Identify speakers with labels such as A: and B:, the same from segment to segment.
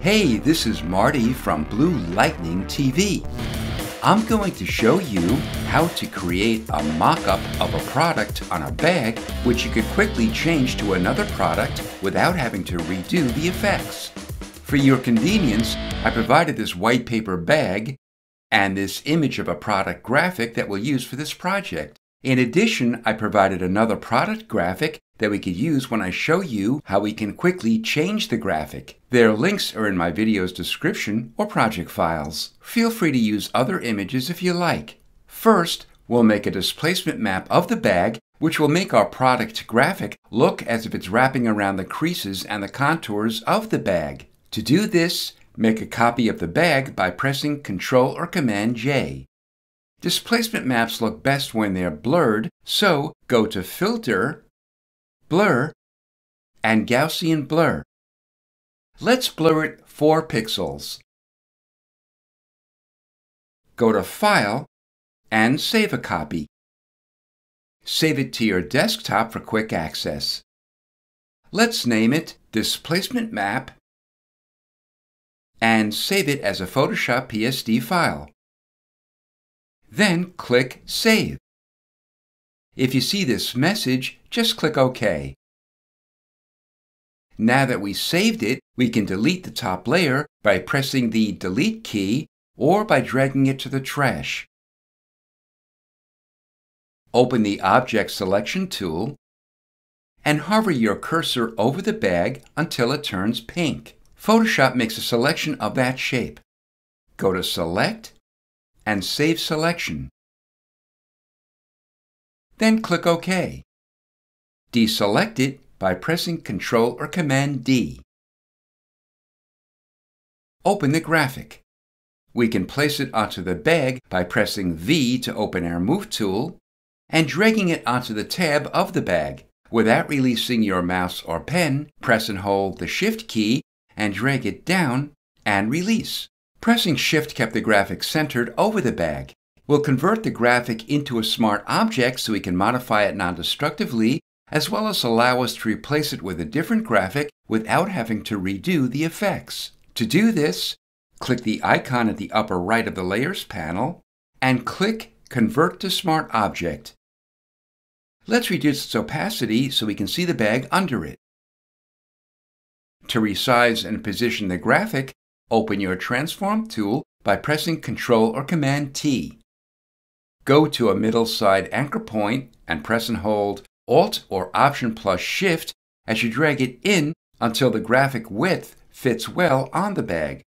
A: Hey, this is Marty from Blue Lightning TV. I'm going to show you how to create a mock-up of a product on a bag which you could quickly change to another product without having to redo the effects. For your convenience, I provided this white paper bag and this image of a product graphic that we'll use for this project. In addition, I provided another product graphic that we could use when I show you how we can quickly change the graphic. Their links are in my video's description or project files. Feel free to use other images if you like. First, we'll make a displacement map of the bag which will make our product graphic look as if it's wrapping around the creases and the contours of the bag. To do this, make a copy of the bag by pressing Ctrl or Command J. Displacement maps look best when they're blurred, so go to Filter, Blur, and Gaussian Blur. Let's blur it 4 pixels. Go to File and save a copy. Save it to your desktop for quick access. Let's name it Displacement Map and save it as a Photoshop PSD file. Then click Save. If you see this message, just click OK. Now that we saved it, we can delete the top layer by pressing the Delete key or by dragging it to the trash. Open the Object Selection tool and hover your cursor over the bag until it turns pink. Photoshop makes a selection of that shape. Go to Select and Save Selection. Then click OK. Deselect it by pressing Ctrl or Command D. Open the graphic. We can place it onto the bag by pressing V to open our Move tool and dragging it onto the tab of the bag. Without releasing your mouse or pen, press and hold the Shift key and drag it down and release. Pressing Shift kept the graphic centered over the bag. We'll convert the graphic into a smart object so we can modify it non-destructively, as well as allow us to replace it with a different graphic without having to redo the effects. To do this, click the icon at the upper right of the Layers panel and click Convert to Smart Object. Let's reduce its opacity so we can see the bag under it. To resize and position the graphic, open your Transform tool by pressing Ctrl or Command T. Go to a middle side anchor point and press and hold Alt or Option plus Shift as you drag it in until the graphic width fits well on the bag.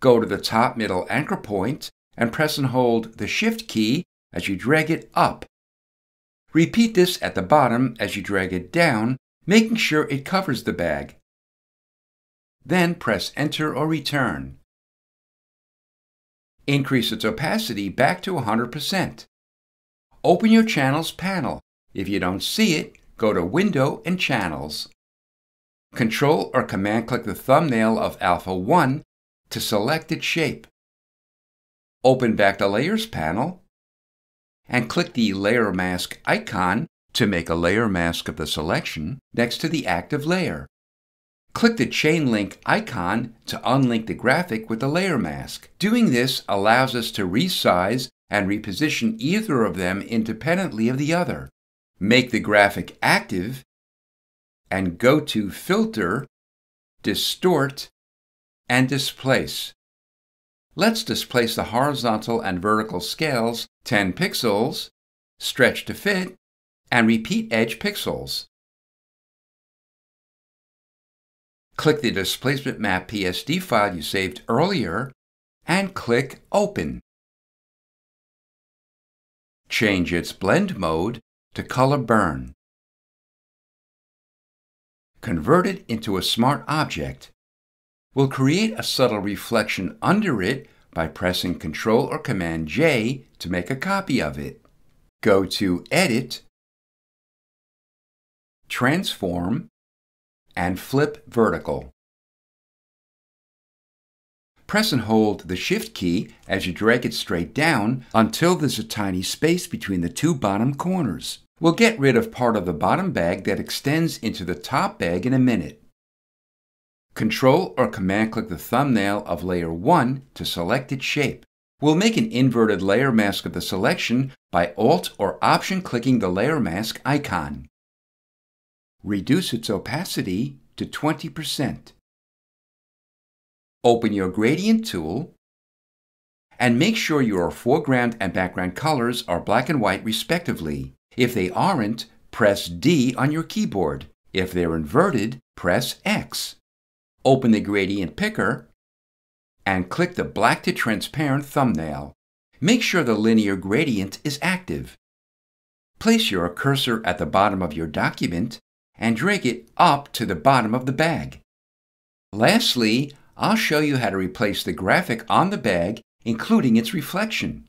A: Go to the top middle anchor point and press and hold the Shift key as you drag it up. Repeat this at the bottom as you drag it down, making sure it covers the bag. Then press Enter or Return. Increase its opacity back to 100%. Open your Channels panel. If you don't see it, go to Window and Channels. Control or Command click the thumbnail of Alpha 1 to select its shape. Open back the Layers panel and click the Layer Mask icon to make a layer mask of the selection next to the active layer. Click the chain link icon to unlink the graphic with the layer mask. Doing this allows us to resize and reposition either of them independently of the other. Make the graphic active and go to Filter, Distort, and Displace. Let's displace the horizontal and vertical scales 10 pixels, stretch to fit, and repeat edge pixels. Click the Displacement Map PSD file you saved earlier and click Open. Change its blend mode to color burn. Convert it into a smart object. We'll create a subtle reflection under it by pressing Ctrl or Command J to make a copy of it. Go to Edit, Transform, and flip vertical. Press and hold the Shift key as you drag it straight down until there's a tiny space between the two bottom corners. We'll get rid of part of the bottom bag that extends into the top bag in a minute. Control or Command click the thumbnail of layer 1 to select its shape. We'll make an inverted layer mask of the selection by Alt or Option clicking the layer mask icon. Reduce its opacity to 20%. Open your gradient tool and make sure your foreground and background colors are black and white respectively. If they aren't, press D on your keyboard. If they're inverted, press X. Open the gradient picker and click the black to transparent thumbnail. Make sure the linear gradient is active. Place your cursor at the bottom of your document and drag it up to the bottom of the bag. Lastly, I'll show you how to replace the graphic on the bag, including its reflection.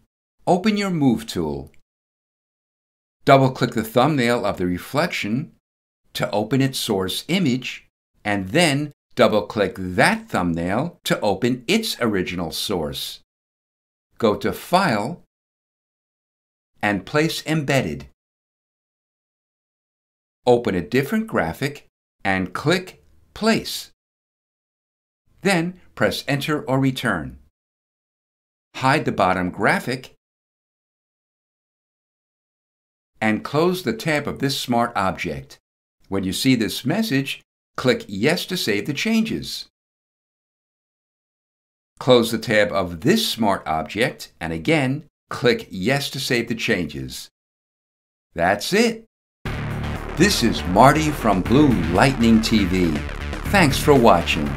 A: Open your Move tool. Double-click the thumbnail of the reflection to open its source image, and then double-click that thumbnail to open its original source. Go to File and Place Embedded. Open a different graphic and click Place. Then press Enter or Return. Hide the bottom graphic and close the tab of this smart object. When you see this message, click Yes to save the changes. Close the tab of this smart object and again, click Yes to save the changes. That's it. This is Marty from Blue Lightning TV. Thanks for watching.